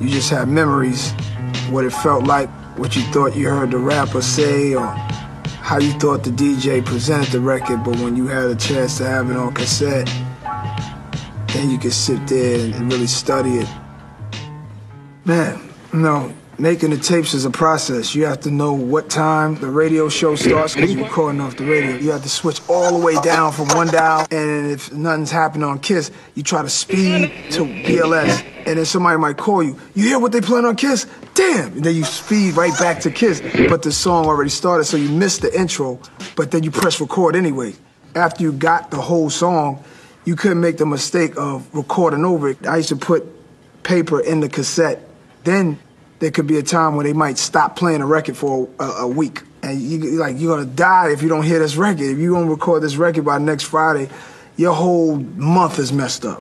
You just have memories, what it felt like, what you thought you heard the rapper say, or how you thought the DJ presented the record, but when you had a chance to have it on cassette, then you could sit there and really study it. Man, no, making the tapes is a process. You have to know what time the radio show starts because you're recording off the radio. You have to switch all the way down from one dial, and if nothing's happening on Kiss, you try to speed to BLS, and then somebody might call you. You hear what they playing on Kiss? Damn! And then you speed right back to Kiss, but the song already started, so you missed the intro, but then you press record anyway. After you got the whole song, you couldn't make the mistake of recording over it. I used to put paper in the cassette. Then there could be a time where they might stop playing a record for a, a week. And you like you're gonna die if you don't hear this record. If you don't record this record by next Friday, your whole month is messed up.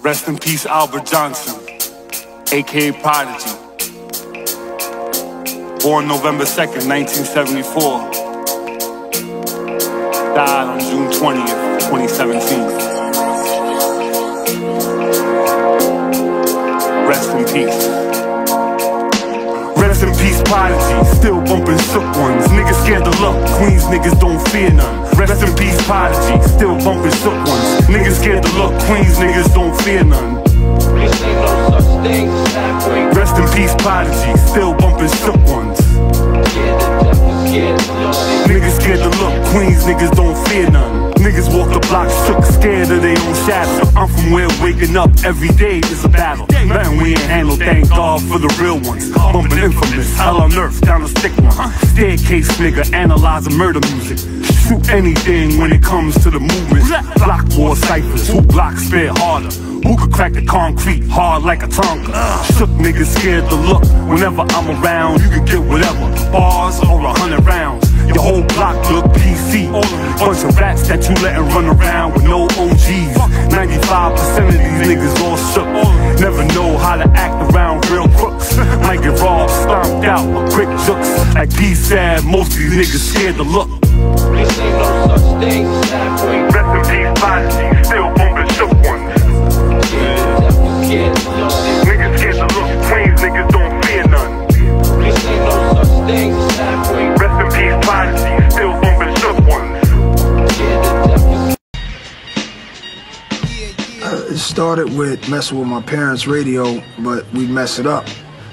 Rest in peace, Albert Johnson, aka Prodigy. Born November 2nd, 1974. Died on June 20th, 2017. Rest in peace. Rest in peace, Prodigy. Still bumping shook ones. Niggas scared to look. Queens niggas don't fear none. Rest in peace, Prodigy. Still bumping shook ones. Niggas scared to look. Queens niggas don't fear none. Rest in peace, Prodigy. Still bumping shook ones. Niggas scared to look, Queens niggas don't fear none. Niggas walk the block shook, scared of their own shadow. I'm from where waking up every day is a battle. Man, we ain't handle, thank God for the real ones. Bumping infamous, hell on earth, down the stick one. Staircase nigga, analyzing murder music. Shoot anything when it comes to the movement. Block war ciphers, who blocks spare harder? Who could crack the concrete hard like a Tonka? Shook niggas scared to look. Whenever I'm around, you can get whatever. Bars or a hundred rounds. Your whole block look PC. Bunch of rats that you letting run around with no OGs. 95% of these niggas all shook. Never know how to act around real crooks. Might get robbed, stomped out, or quick jokes. Like P said, most of these niggas scared to look. This ain't no such thing as. Rest in peace, still shook ones. Niggas started with messing with my parents' radio, but we messed it up.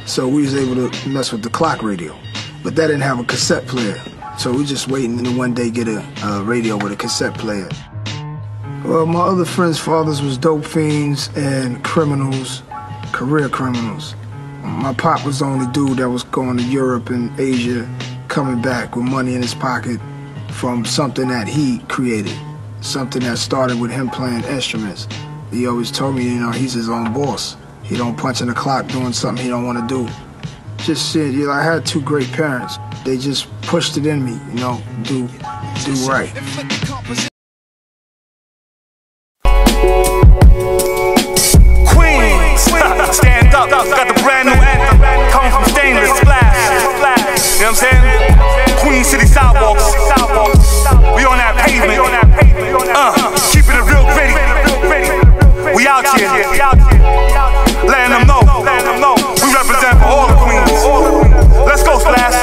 So we was able to mess with the clock radio. But that didn't have a cassette player. So we just waiting to one day get a, a radio with a cassette player. Well, my other friends' fathers was dope fiends and criminals, career criminals. My pop was the only dude that was going to Europe and Asia, coming back with money in his pocket from something that he created, something that started with him playing instruments. He always told me, you know, he's his own boss. He don't punch in the clock doing something he don't want to do. Just shit, you know, I had two great parents. They just pushed it in me, you know, do do right. We out here. Letting them know. We represent for all the queens. Let's go, Splash.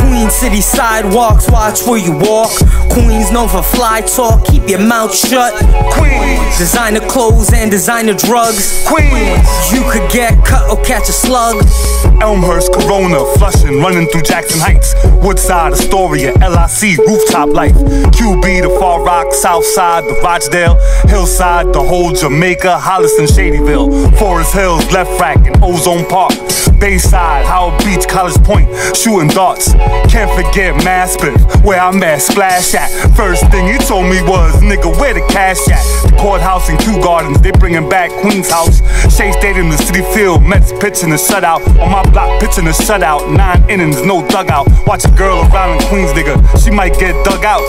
Queen City sidewalks, watch where you walk. Queens known for fly talk, keep your mouth shut. Queens. Designer clothes and designer drugs. Queens. You could get cut or catch a slug. Elmhurst, Corona, Flushing, running through Jackson Heights, Woodside, Astoria, LIC, rooftop life, QB, the Far Rock, South Side, the Rochdale, Hillside, the whole Jamaica, Hollis and Shadyville, Forest Hills, Lefrak, and Ozone Park, Bayside, Howard Beach, College Point, shooting darts. Can't forget Maspeth, where I'm at, splash at. First thing he told me was, nigga, where the cash at? The courthouse and Kew Gardens, they bringing back Queen's House. Shea Stadium, the Citi Field, Mets pitching the shutout. On my block, pitching the shutout. Nine innings, no dugout. Watch a girl around in Queens, nigga, she might get dug out.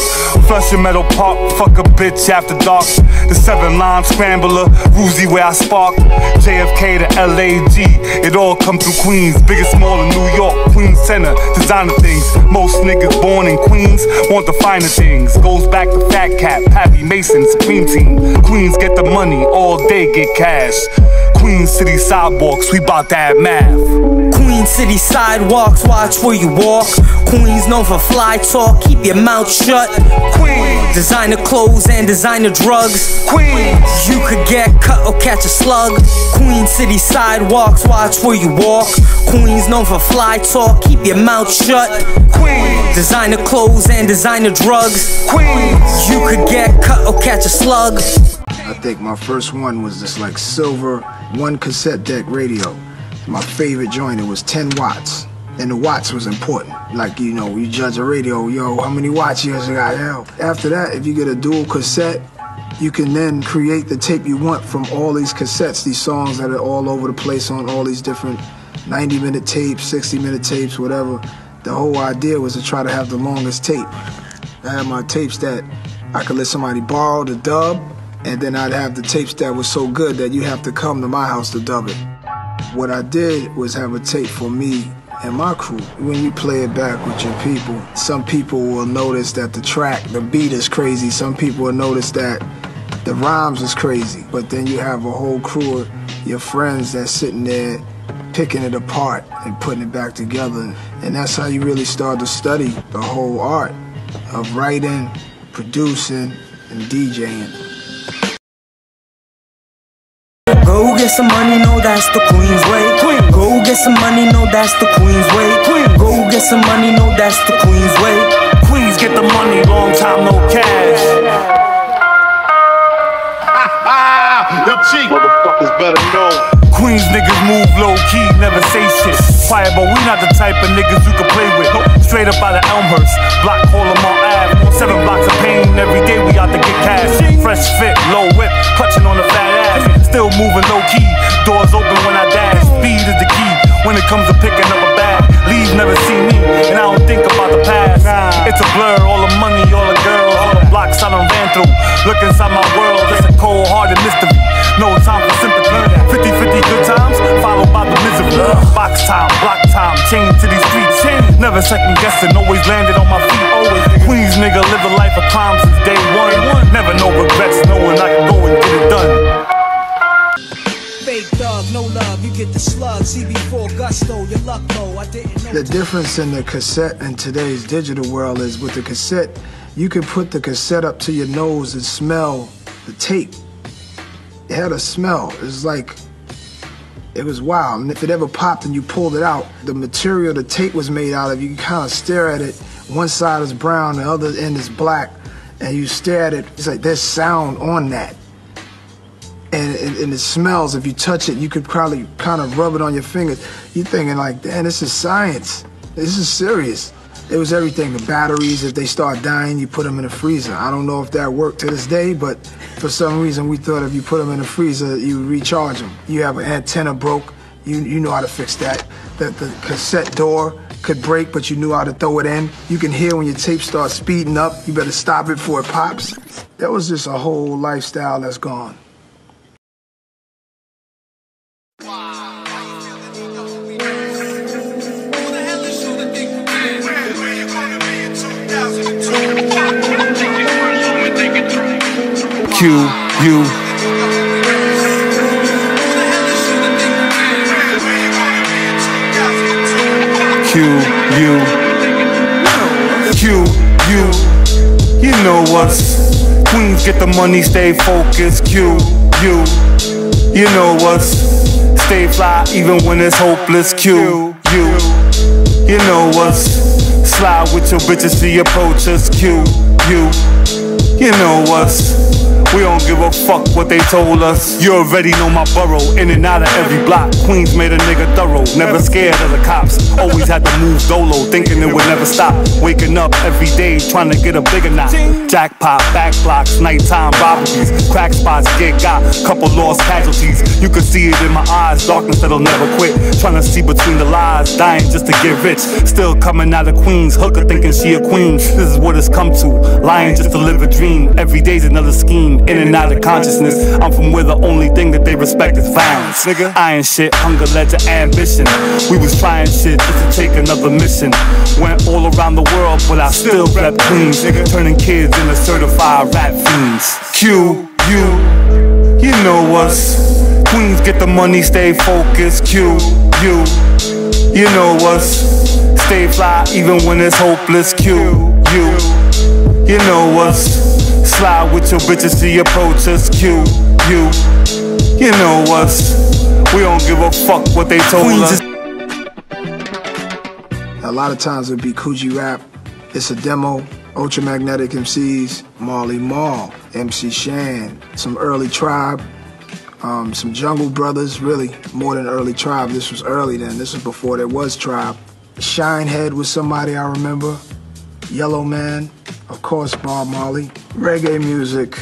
Flushing Meadow Park, fuck a bitch after dark. The seven line scrambler, Ruzy where I spark. JFK to LAG, it all come through Queens. Queens, biggest mall in New York, Queens Center, designer things. Most niggas born in Queens want the finer things. Goes back to Fat Cat, Pappy Mason, Supreme Team. Queens get the money, all day get cash. Queen City sidewalks, we bout that math. Queen City sidewalks, watch where you walk. Queens known for fly talk, keep your mouth shut. Queens, Designer clothes and designer drugs. Queens, You could get cut or catch a slug. Queen City sidewalks, watch where you walk. Queens known for fly talk, keep your mouth shut. Queens, Designer clothes and designer drugs. Queens. You could get cut or catch a slug. I think my first one was this like silver one cassette deck radio. My favorite joint, it was 10 watts. And the watts was important. Like, you know, you judge a radio, yo, how many watts you got? Yo. After that, if you get a dual cassette, you can then create the tape you want from all these cassettes, these songs that are all over the place on all these different 90 minute tapes, 60 minute tapes, whatever. The whole idea was to try to have the longest tape. I had my tapes that I could let somebody borrow the dub, and then I'd have the tapes that were so good that you have to come to my house to dub it. What I did was have a tape for me and my crew. When you play it back with your people, some people will notice that the track, the beat is crazy. Some people will notice that the rhymes is crazy. But then you have a whole crew of your friends that's sitting there picking it apart and putting it back together. And that's how you really start to study the whole art of writing, producing, and DJing. Go get some money, no, that's the Queen's way. Queen. Go get some money, no, that's the Queen's way. Queen. Go get some money, no, that's the Queen's way. Queens get the money, long time no cash. Yo, cheek. Motherfuckers better know. Queens niggas move low key, never say shit. Quiet, but we not the type of niggas you can play with. Straight up out of Elmhurst, block Hollamont Ave. Seven blocks of pain, every day we out to get cash. Fresh fit, low whip, clutching on the fat ass. Still moving low key, doors open when I dash. Speed is the key when it comes to picking up a bag. Leave never see me, and I don't think about the past. It's a blur, all the money, all the girls, all the blocks I done ran through. Look inside my world, it's a cold hearted mystery. No time for sympathy. 50 50 good times, followed by the misery. Box time, block time, chain to these streets. Never second guessing, always landed on my feet. Always. Queens nigga live a life of crime since day one. Never no regrets, knowing I can go and get it done. Get the slug. CB4 gusto, your luck low. I didn't know. The difference in the cassette and today's digital world is with the cassette, you could put the cassette up to your nose and smell the tape. It had a smell. It was like, it was wild. And if it ever popped and you pulled it out, the material the tape was made out of, you can kind of stare at it. One side is brown, the other end is black. And you stare at it, it's like there's sound on that. And, and, and it smells. If you touch it, you could probably kind of rub it on your fingers. You're thinking like, damn, this is science. This is serious. It was everything. The batteries, if they start dying, you put them in a freezer. I don't know if that worked to this day, but for some reason we thought if you put them in a freezer, you recharge them. You have an antenna broke, you you know how to fix that. The, the cassette door could break, but you knew how to throw it in. You can hear when your tape starts speeding up. You better stop it before it pops. That was just a whole lifestyle that's gone. Q, U, Q, U, Q, U. You know us. Queens get the money, stay focused. Q, U. You know us. Stay fly even when it's hopeless. Q, U. You know us. Slide with your bitches, see approach us. Q, U. You know us. We don't give a fuck what they told us. You already know my borough, in and out of every block. Queens made a nigga thorough, never scared of the cops. Always had to move dolo, thinking it would never stop. Waking up every day, trying to get a bigger knot. Jackpot, back blocks, nighttime robberies, crack spots, get got, couple lost casualties. You can see it in my eyes, darkness that'll never quit. Trying to see between the lies, dying just to get rich. Still coming out of Queens, hooker thinking she a queen. This is what it's come to, lying just to live a dream. Every day's another scheme. In and out of consciousness. I'm from where the only thing that they respect is violence. Nigga, iron shit, hunger led to ambition. We was trying shit just to take another mission. Went all around the world, but I still rep Queens. Nigga, turning kids into certified rap fiends. Q, you, you know us. Queens get the money, stay focused. Q, you, you know us. Stay fly even when it's hopeless. Q, you, you know us. Slide with your bitches to approach us. Q, you, you know us. We don't give a fuck what they told Queens us. A lot of times it'd be Kool G Rap. It's a demo. Ultramagnetic MCs, Marley Marl, MC Shan, some early Tribe, um, some Jungle Brothers, really more than early Tribe. This was early then. This was before there was Tribe. Shinehead was somebody I remember. Yellowman, of course, Bob Marley. Reggae music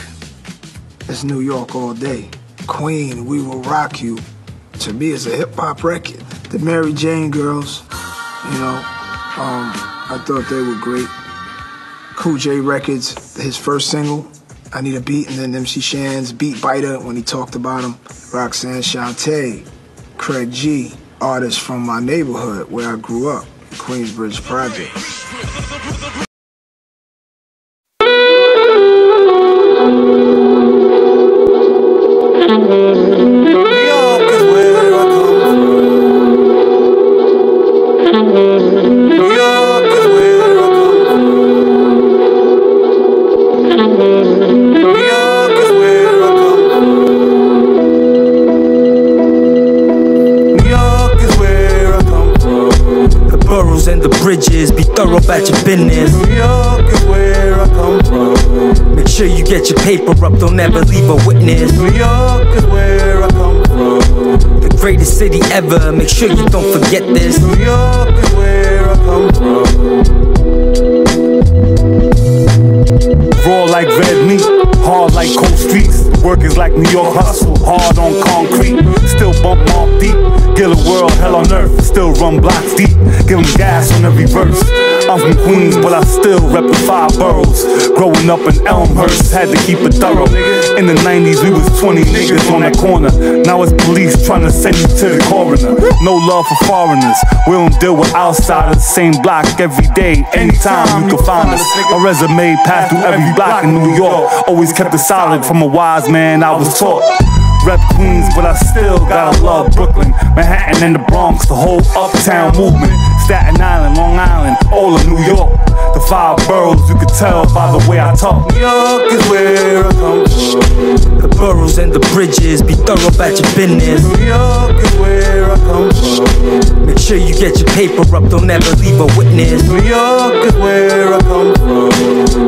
is New York all day. Queen, We Will Rock You, to me is a hip hop record. The Mary Jane Girls, you know, um, I thought they were great. Cool J Records, his first single, I Need a Beat, and then MC Shan's Beat Biter when he talked about him. Roxanne Shante, Craig G, artists from my neighborhood where I grew up, Queensbridge Project. Bridges. Be thorough about your business. New York is where I come from. Make sure you get your paper up. Don't ever leave a witness. New York is where I come from. The greatest city ever. Make sure you don't forget this. New York is where I come from. Raw like red meat, hard like cold streets. Work is like New York hustle, hard on concrete. Still bump Mobb Deep, get a world, hell on earth. Still run blocks deep, give 'em gas on every verse. I'm from Queens, but I still rep the five boroughs. Growing up in Elmhurst, had to keep it thorough. In the 90s, we was 20 niggas on that corner. Now it's police trying to send you to the coroner. No love for foreigners, we don't deal with outsiders. Same block every day, anytime you can find us. My resume passed through every block in New York. Always kept it solid from a wise man I was taught. Rep Queens, but I still gotta love Brooklyn, Manhattan, and the Bronx, the whole uptown movement. Staten Island, Long Island, all of New York. The five boroughs, you could tell by the way I talk. New York is where I come from. The boroughs and the bridges. Be thorough about your business. New York is where come from. Make sure you get your paper up. Don't ever leave a witness. New York is where I come from.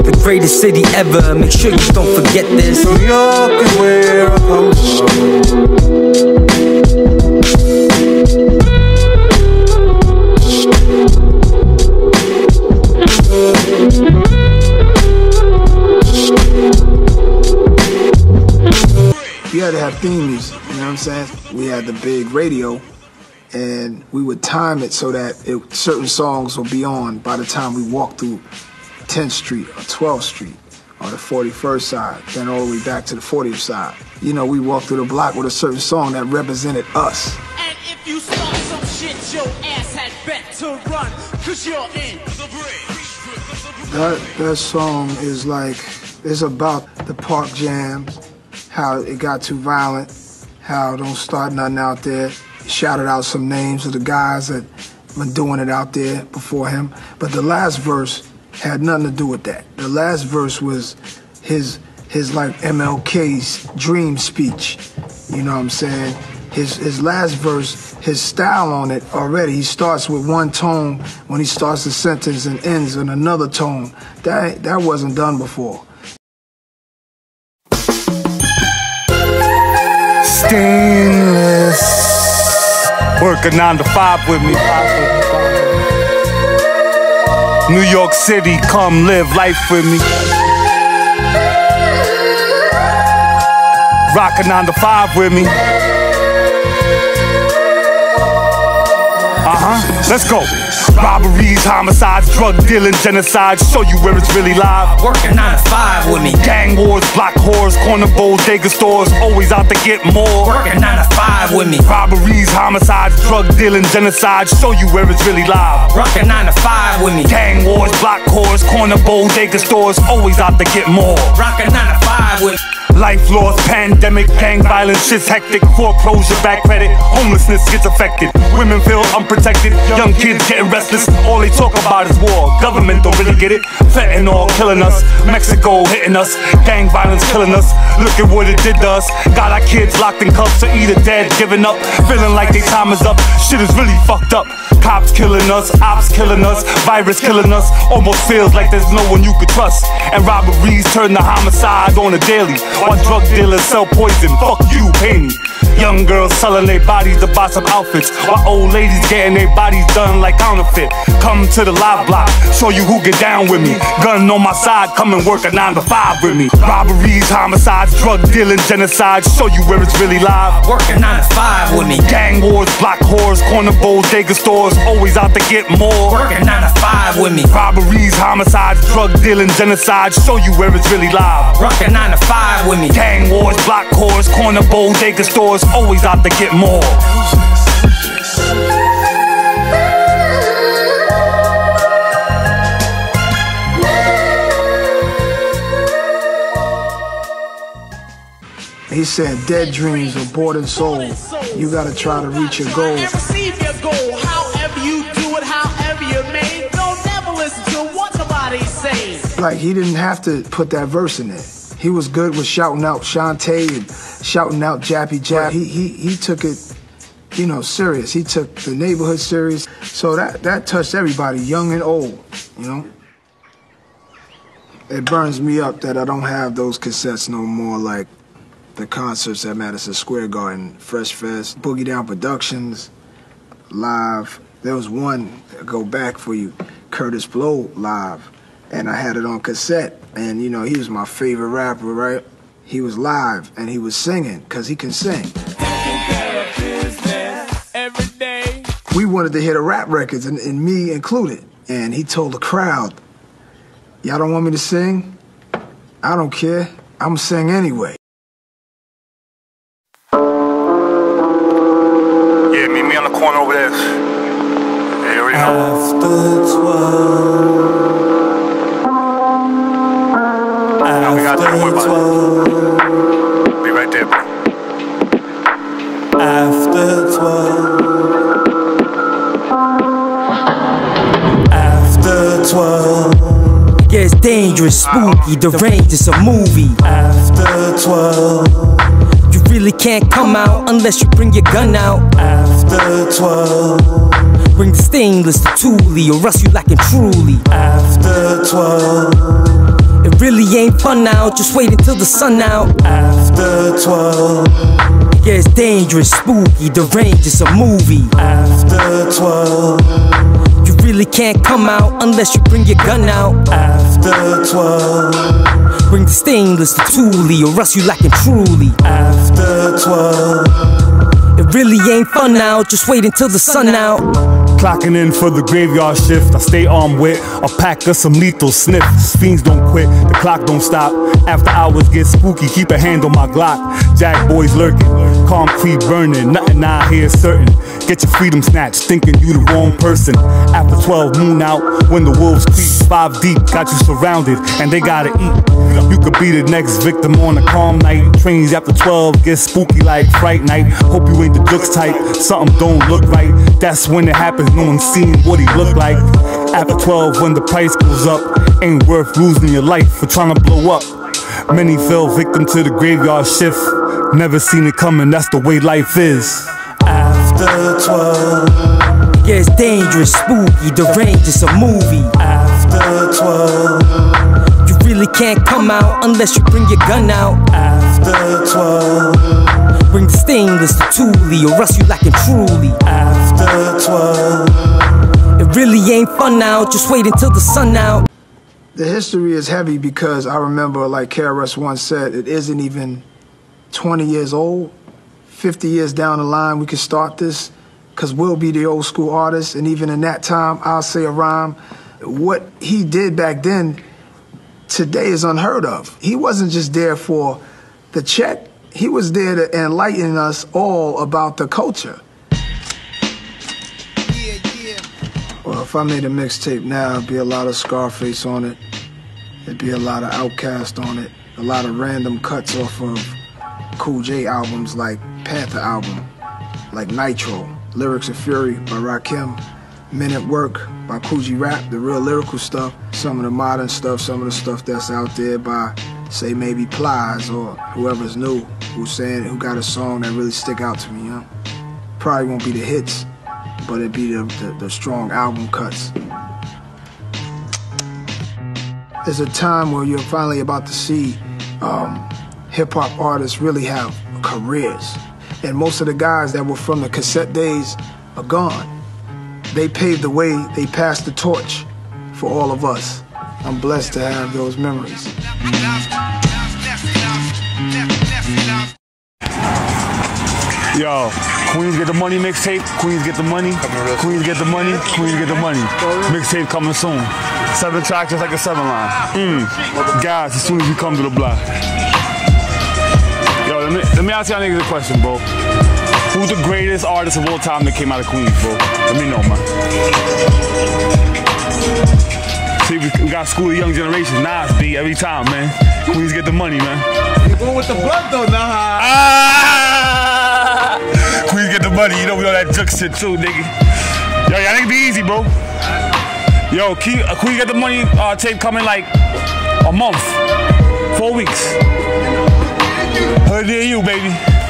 The greatest city ever. Make sure you don't forget this. New York is where I come from. You had to have theme music, you know what I'm saying? We had the big radio, and we would time it so that it, certain songs will be on by the time we walk through 10th Street or 12th Street or the 41st side, then all the way back to the 40th side. You know, we walked through the block with a certain song that represented us. And if you start some shit, your ass had bet to run, cause you're in the bridge. That that song is like it's about the park jams, how it got too violent, how don't start nothing out there. Shouted out some names of the guys that been doing it out there before him. But the last verse had nothing to do with that. The last verse was his his like MLK's dream speech. You know what I'm saying? His his last verse, his style on it already. He starts with one tone when he starts the sentence and ends in another tone. That that wasn't done before. Stainless. Work a nine to five with me. New York City, come live life with me. Rock a nine to five with me. Uh huh. Let's go. Robberies, homicides, drug dealing, genocide. Show you where it's really live. Working nine to five with me. Gang wars, block whores, corner bodega stores. Always out to get more. Working nine to five with me. Robberies, homicides, drug dealing, genocide. Show you where it's really live. Rocking nine to five with me. Gang wars, block whores, corner bodega stores. Always out to get more. Rocking nine to five with me. Life loss, pandemic, gang violence, shit's hectic. Foreclosure, bad credit, homelessness gets affected. Women feel unprotected, young kids getting restless. All they talk about is war. Government don't really get it. Fentanyl killing us, Mexico hitting us, gang violence killing us. Look at what it did to us. Got our kids locked in cuffs or either dead, giving up, feeling like their time is up. Shit is really fucked up. Cops killing us, ops killing us, virus killing us. Almost feels like there's no one you could trust. And robberies turn to homicide on a daily. While drug dealers sell poison, fuck you, pay me. Young girls selling their bodies to buy some outfits, while old ladies getting their bodies done like counterfeit. Come to the live block, show you who get down with me. Gun on my side, come and work a nine to five with me. Robberies, homicides, drug dealing, genocide, show you where it's really live. Working nine to five with me. Gang wars, block whores, corner bowls, bodega stores, always out to get more. Working nine to five with me. Robberies, homicides, drug dealing, genocide, show you where it's really live. Rocking nine to five with me. Gang wars, block whores, corner bowls, bodega stores, always out to get more. He said, dead dreams are bought and sold. You gotta try to reach your goal. And receive your goal, however you do it, however you may. Don't never listen to what somebody say. Like, he didn't have to put that verse in there. He was good with shouting out Shante and shouting out Jappy Jap. He, he, he took it, you know, serious. He took the neighborhood serious. So that, that touched everybody, young and old, you know? It burns me up that I don't have those cassettes no more, like the concerts at Madison Square Garden, Fresh Fest, Boogie Down Productions, live. There was one, go back for you, Kurtis Blow live, and I had it on cassette. And you know, he was my favorite rapper, right? He was live and he was singing because he can sing. We wanted to hear the rap records, and, and me included. And he told the crowd, Y'all don't want me to sing? I don't care. I'm sing anyway. Yeah, meet me on the corner over there. Yeah, we. After 12. After 12. Be right there, bro. After 12. After 12. Yeah, it's dangerous, spooky, The range is a movie. After 12. You really can't come out unless you bring your gun out. After 12. Bring the stainless to Thule or else you lacking truly. After 12. It really ain't fun now, just wait until the sun out. After 12 Yeah, it's dangerous, spooky, deranged, it's a movie. After 12 You really can't come out unless you bring your gun out. After 12 Bring the stainless, the Thule, or else you lacking truly. After 12 It really ain't fun now, just wait until the sun out. Clocking in for the graveyard shift. I stay armed with a pack of some lethal sniffs. Fiends don't quit, the clock don't stop. After hours get spooky, keep a hand on my Glock. Jack boys lurking, concrete burning, nothing I hear certain. Get your freedom snatched, thinking you the wrong person. After 12, moon out, when the wolves creep, five deep, got you surrounded, and they gotta eat. You could be the next victim on a calm night. Trains after 12 get spooky like fright night. Hope you ain't the jokes type, something don't look right. That's when it happens, no one's seen what he look like. After 12, when the price goes up, ain't worth losing your life for trying to blow up. Many fell victim to the graveyard shift. Never seen it coming, that's the way life is. After 12 Yeah, it's dangerous, spooky, deranged, it's a movie. After 12 You really can't come out unless you bring your gun out. After 12 Bring the stainless, the Thule, or else you lacking truly. After 12 It really ain't fun now, just wait until the sun out. The history is heavy because I remember, like KRS once said, it isn't even 20 years old. 50 years down the line, we could start this. because we'll be the old school artist, and even in that time, I'll say a rhyme. What he did back then, today is unheard of. He wasn't just there for the check, he was there to enlighten us all about the culture. Well, if I made a mixtape now, it'd be a lot of Scarface on it. It'd be a lot of Outkast on it. A lot of random cuts off of Cool J albums like Panther album, like Nitro, Lyrics of Fury by Rakim, Men at Work by G Rap, the real lyrical stuff, some of the modern stuff, some of the stuff that's out there by, say, maybe Plies or whoever's new, who's saying, who got a song that really stick out to me, you know? Probably won't be the hits, but it'd be the, the, the strong album cuts. There's a time where you're finally about to see um, hip hop artists really have careers. And most of the guys that were from the cassette days are gone. They paved the way, they passed the torch for all of us. I'm blessed to have those memories. Yo, Queens get the money mixtape. Queens get the money. Queens get the money. Queens get the money. Mixtape coming soon. Seven tracks, just like a seven line. Mm. Guys, as soon as you come to the block. Me, let me ask y'all niggas a question, bro. Who's the greatest artist of all time that came out of Queens, bro? Let me know, man. See, we, we got school the young generation. Nas B every time, man. Queens get the money, man. You going with the blood though, nah. Ah! Queens get the money. You know we all that juke shit too, nigga. Yo, y'all nigga be easy, bro. Yo, Queen, uh, Queen get the money uh, tape coming like a month, four weeks. Heard near you, baby.